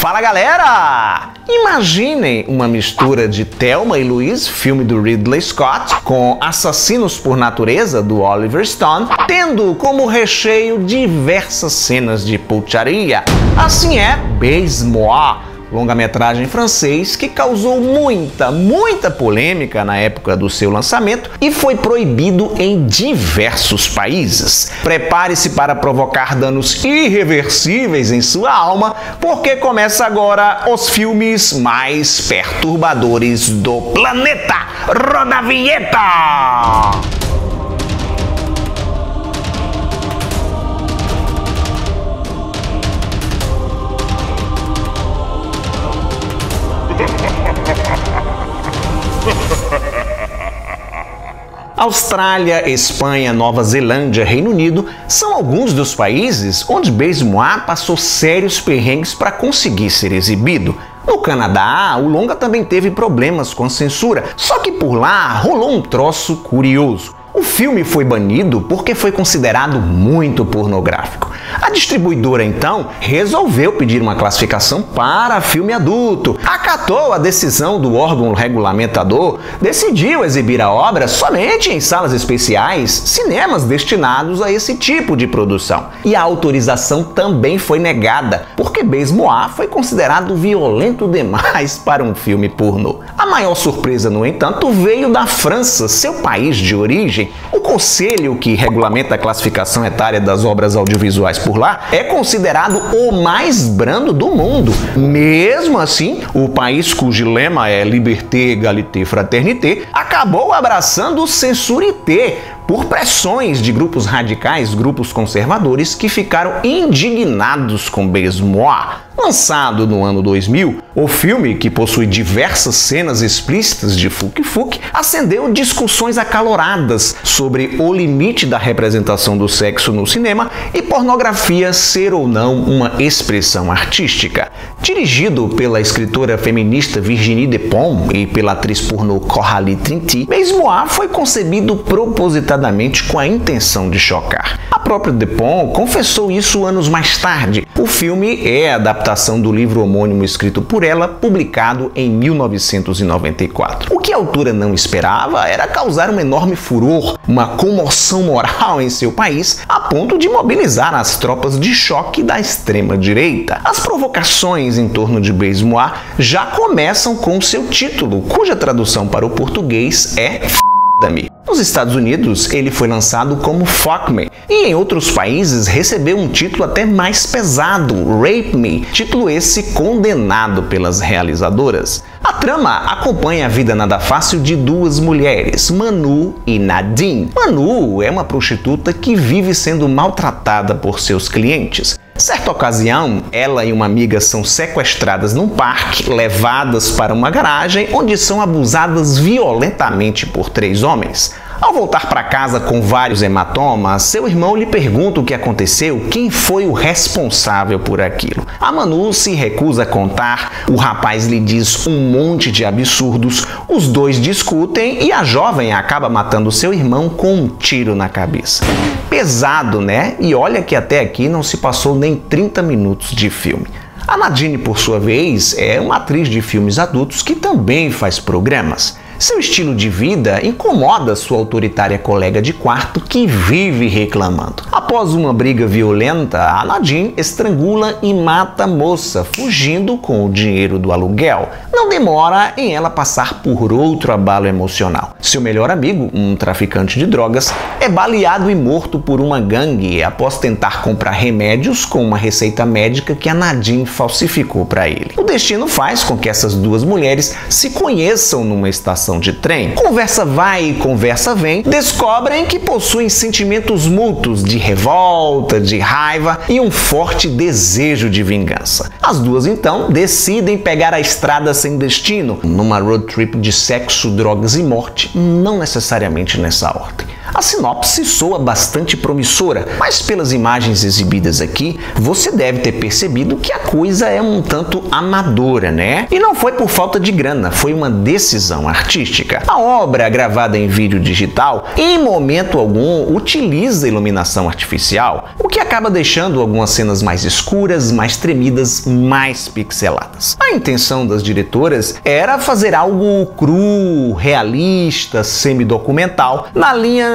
Fala galera! Imaginem uma mistura de Thelma e Louise, filme do Ridley Scott, com Assassinos por Natureza, do Oliver Stone, tendo como recheio diversas cenas de putaria. Assim é Base-Moi, longa-metragem francês que causou muita, muita polêmica na época do seu lançamento e foi proibido em diversos países. Prepare-se para provocar danos irreversíveis em sua alma, porque começa agora os filmes mais perturbadores do planeta. Roda a vinheta! Austrália, Espanha, Nova Zelândia, Reino Unido são alguns dos países onde Moa passou sérios perrengues para conseguir ser exibido. No Canadá, o longa também teve problemas com a censura, só que por lá rolou um troço curioso. O filme foi banido porque foi considerado muito pornográfico. A distribuidora então resolveu pedir uma classificação para filme adulto. Acatou a decisão do órgão regulamentador, decidiu exibir a obra somente em salas especiais, cinemas destinados a esse tipo de produção. E a autorização também foi negada, porque Besmoa foi considerado violento demais para um filme pornô. A maior surpresa, no entanto, veio da França, seu país de origem. O conselho que regulamenta a classificação etária das obras audiovisuais por lá é considerado o mais brando do mundo. Mesmo assim, o país cujo lema é Liberté, Égalité, Fraternité acabou abraçando o censurité por pressões de grupos radicais, grupos conservadores que ficaram indignados com Besmois. Lançado no ano 2000, o filme, que possui diversas cenas explícitas de Fuk Fuk, acendeu discussões acaloradas sobre o limite da representação do sexo no cinema e pornografia ser ou não uma expressão artística. Dirigido pela escritora feminista Virginie Despont e pela atriz pornô Coralie Trinity, Besmois foi concebido com a intenção de chocar. A própria Despont confessou isso anos mais tarde. O filme é adaptação do livro homônimo escrito por ela, publicado em 1994. O que a autora não esperava era causar um enorme furor, uma comoção moral em seu país, a ponto de mobilizar as tropas de choque da extrema-direita. As provocações em torno de Beismois já começam com seu título, cuja tradução para o português é F***me. Nos Estados Unidos, ele foi lançado como Fuck Me, e em outros países recebeu um título até mais pesado, Rape Me, título esse condenado pelas realizadoras. A trama acompanha a vida nada fácil de duas mulheres, Manu e Nadine. Manu é uma prostituta que vive sendo maltratada por seus clientes. Certa ocasião, ela e uma amiga são sequestradas num parque, levadas para uma garagem onde são abusadas violentamente por três homens. Ao voltar para casa com vários hematomas, seu irmão lhe pergunta o que aconteceu, quem foi o responsável por aquilo. A Manu se recusa a contar, o rapaz lhe diz um monte de absurdos, os dois discutem e a jovem acaba matando seu irmão com um tiro na cabeça. Pesado, né? E olha que até aqui não se passou nem 30 minutos de filme. A Nadine, por sua vez, é uma atriz de filmes adultos que também faz programas. Seu estilo de vida incomoda sua autoritária colega de quarto que vive reclamando. Após uma briga violenta, a Nadine estrangula e mata a moça, fugindo com o dinheiro do aluguel. Não demora em ela passar por outro abalo emocional. Seu melhor amigo, um traficante de drogas, é baleado e morto por uma gangue após tentar comprar remédios com uma receita médica que a Nadine falsificou para ele. O destino faz com que essas duas mulheres se conheçam numa estação estação de trem. Conversa vai e conversa vem, descobrem que possuem sentimentos mútuos de revolta, de raiva e um forte desejo de vingança. As duas então decidem pegar a estrada sem destino, numa road trip de sexo, drogas e morte, não necessariamente nessa ordem. A sinopse soa bastante promissora, mas pelas imagens exibidas aqui, você deve ter percebido que a coisa é um tanto amadora, né? E não foi por falta de grana, foi uma decisão artística. A obra, gravada em vídeo digital, em momento algum utiliza iluminação artificial, o que acaba deixando algumas cenas mais escuras, mais tremidas, mais pixeladas. A intenção das diretoras era fazer algo cru, realista, semi-documental, na linha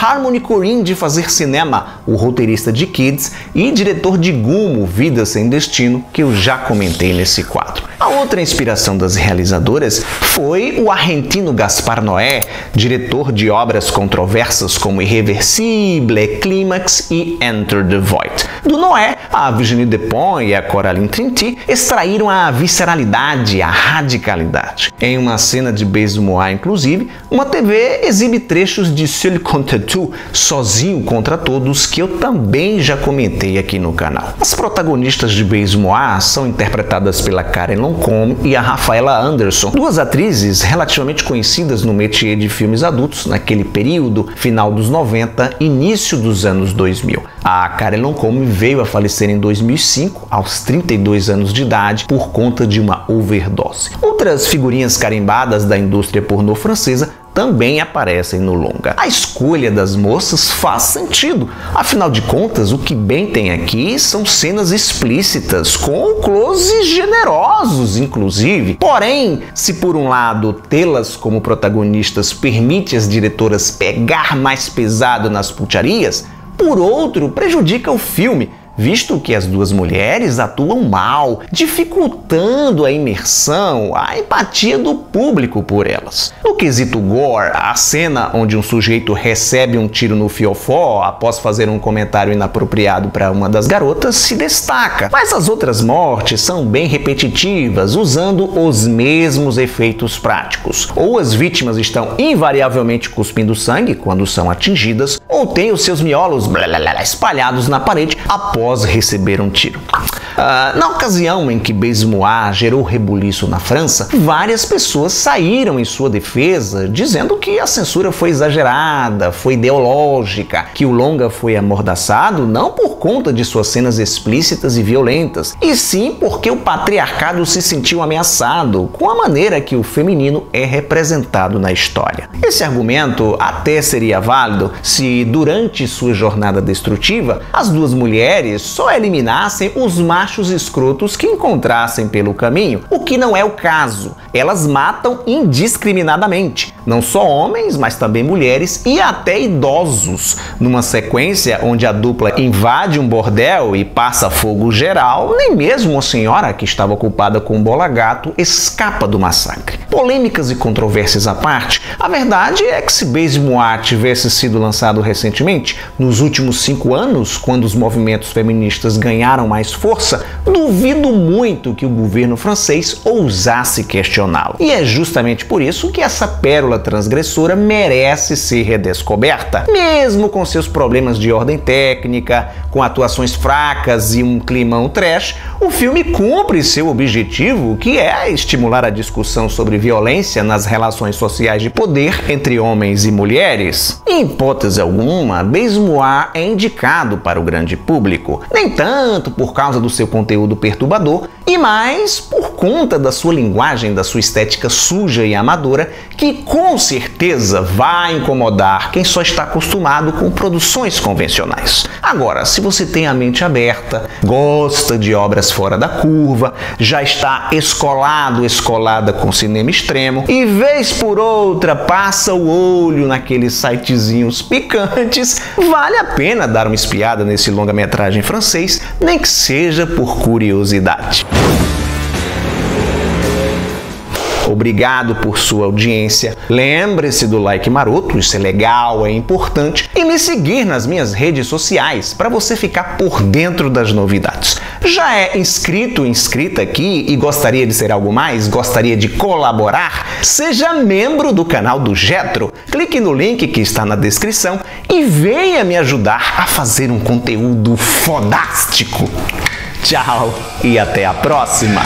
Harmony Korine de fazer cinema, o roteirista de Kids e diretor de Gumo, Vida Sem Destino, que eu já comentei nesse quadro. A outra inspiração das realizadoras foi o argentino Gaspar Noé, diretor de obras controversas como Irreversible, Clímax e Enter the Void. Do Noé, a Virginie Despont e a Coraline Trinity extraíram a visceralidade, a radicalidade. Em uma cena de Beijo Moá, inclusive, uma TV exibe trechos de Seul contre tout, Sozinho contra Todos, que eu também já comentei aqui no canal. As protagonistas de Beijo Moá são interpretadas pela Karen Loncombe e a Rafaela Anderson, duas atrizes relativamente conhecidas no métier de filmes adultos naquele período, final dos 90, início dos anos 2000. A Karen Loncombe veio a falecer em 2005, aos 32 anos de idade, por conta de uma overdose. Outras figurinhas carimbadas da indústria pornô francesa também aparecem no longa. A escolha das moças faz sentido, afinal de contas, o que bem tem aqui são cenas explícitas, com closes generosos, inclusive. Porém, se por um lado tê-las como protagonistas permite às diretoras pegar mais pesado nas putarias, por outro, prejudica o filme, visto que as duas mulheres atuam mal, dificultando a imersão, a empatia do público por elas. No quesito gore, a cena onde um sujeito recebe um tiro no fiofó após fazer um comentário inapropriado para uma das garotas se destaca, mas as outras mortes são bem repetitivas, usando os mesmos efeitos práticos. Ou as vítimas estão invariavelmente cuspindo sangue quando são atingidas, ou têm os seus miolos espalhados na parede após após receber um tiro. Uh, na ocasião em que Besmois gerou rebuliço na França, várias pessoas saíram em sua defesa dizendo que a censura foi exagerada, foi ideológica, que o longa foi amordaçado não por conta de suas cenas explícitas e violentas, e sim porque o patriarcado se sentiu ameaçado com a maneira que o feminino é representado na história. Esse argumento até seria válido se, durante sua jornada destrutiva, as duas mulheres só eliminassem os mais machos escrotos que encontrassem pelo caminho, o que não é o caso. Elas matam indiscriminadamente, não só homens, mas também mulheres e até idosos. Numa sequência onde a dupla invade um bordel e passa fogo geral, nem mesmo a senhora que estava ocupada com o bola gato escapa do massacre. Polêmicas e controvérsias à parte, a verdade é que se Base Moir tivesse sido lançado recentemente, nos últimos cinco anos, quando os movimentos feministas ganharam mais força, duvido muito que o governo francês ousasse questioná-lo. E é justamente por isso que essa pérola transgressora merece ser redescoberta. Mesmo com seus problemas de ordem técnica, com atuações fracas e um climão trash, o filme cumpre seu objetivo, que é estimular a discussão sobre violência nas relações sociais de poder entre homens e mulheres. Em hipótese alguma, Besmoir é indicado para o grande público, nem tanto por causa do seu conteúdo perturbador, e mais por conta da sua linguagem, da sua estética suja e amadora, que com certeza vai incomodar quem só está acostumado com produções convencionais. Agora, se você tem a mente aberta, gosta de obras fora da curva, já está escolado, escolada com cinema extremo e vez por outra passa o olho naqueles sitezinhos picantes, vale a pena dar uma espiada nesse longa-metragem francês, nem que seja por curiosidade. Obrigado por sua audiência. Lembre-se do like maroto, isso é legal, é importante. E me seguir nas minhas redes sociais para você ficar por dentro das novidades. Já é inscrito, inscrita aqui e gostaria de ser algo mais? Gostaria de colaborar? Seja membro do canal do Getro. Clique no link que está na descrição e venha me ajudar a fazer um conteúdo fodástico. Tchau e até a próxima!